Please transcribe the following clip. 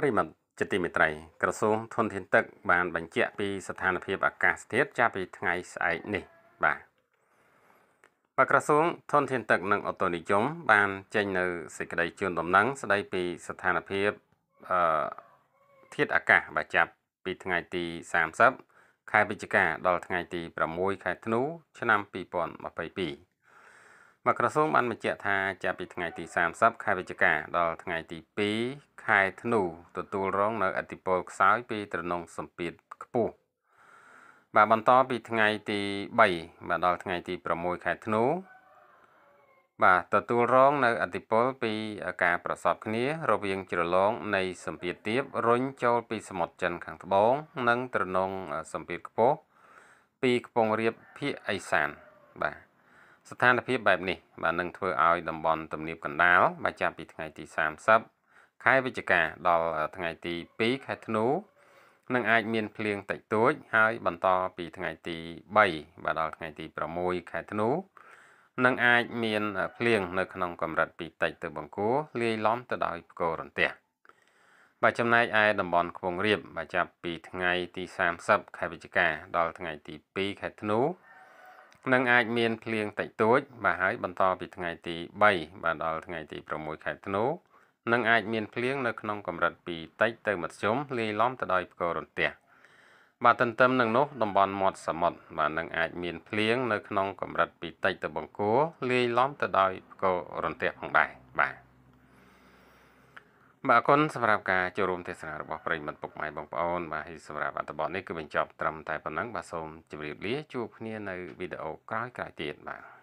ប្រិមត្តជាទីមេត្រីក្រសួងធនធានទឹក បានបញ្ជាក់ពីស្ថានភាពអាកាសធាតុចាប់ពីថ្ងៃស្អែកនេះបាទបាទក្រសួងធនធានទឹកនិងអូតូនិយមបានចេញនៅសេចក្តីជូនដំណឹងស្តីពីស្ថានភាពអឺធាតុអាកាសបាទចាប់ពីថ្ងៃទី30ខែវិច្ឆិកាដល់ថ្ងៃទី6ខែធ្នូឆ្នាំ2022មកក្រសួងបានបញ្ជាក់ថាចាប់ពីថ្ងៃទី30ខែវិច្ឆិកាដល់ថ្ងៃទី2 ខែធ្នូទទួលរងនៅអតិពលខ្សោយពីត្រណុងសម្ពាធខ្ពស់បាទបន្តពីថ្ងៃទី3បាទដល់ថ្ងៃទី6ខែធ្នូបាទទទួលរងនៅអតិពលពីការប្រសពគ្នារវាងជ្រលងនៃសម្ពាធទាបរុញចូលពីសមុទ្រចិនខាងត្បូង និងត្រនងសម្ពាធខ្ពស់ពីខ្ពង់រាបភាគឦសានបាទស្ថានភាពបែបនេះបាទនឹងធ្វើឲ្យតំបន់ទំនាបកណ្ដាលបាទចាប់ពីថ្ងៃទី30 ខែវិច្ឆិកាដល់ថ្ងៃទី2ខែធ្នូនឹងអាចមានភ្លៀងតិចតួច ហើយបន្តពីថ្ងៃទី3បាទដល់ថ្ងៃទី6ខែធ្នូនឹងអាចមានភ្លៀងនៅក្នុងកម្រិតពីតិចទៅបង្គួរលាយឡំទៅដោយផ្គររន្ទះបាទចំណែកឯតំបន់ខ្ពង់រាបបាទចាប់ពីថ្ងៃទី30ខែវិច្ឆិកាដល់ថ្ងៃទី2ខែធ្នូនឹងអាចមានភ្លៀងតិចតួច បាទហើយបន្តពីថ្ងៃទី3បាទដល់ថ្ងៃទី6ខែធ្នូ នឹងអាចមានភ្លៀងនៅក្នុងកម្រិតពីតិចទៅមធ្យមលាយឡំទៅដោយផ្គររន្ទះបាទទន្ទឹមនឹងនោះតំបន់មាត់សមុទ្របាទនឹងអាចមានភ្លៀងនៅក្នុងកម្រិតពីតិចទៅបង្គួរលាយឡំទៅដោយផ្គររន្ទះផងដែរបាទបាទអរគុណសម្រាប់ការចូលរួមទេសនារបស់ប្រិយមិត្តពុកម៉ែបងប្អូនបាទហើយសម្រាប់អត្ថបទនេះគឺបញ្ចប់ត្រឹមតែប៉ុណ្ណឹងបាទសូមជម្រាបលាជួបគ្នានៅវីដេអូក្រោយៗទៀតបាទ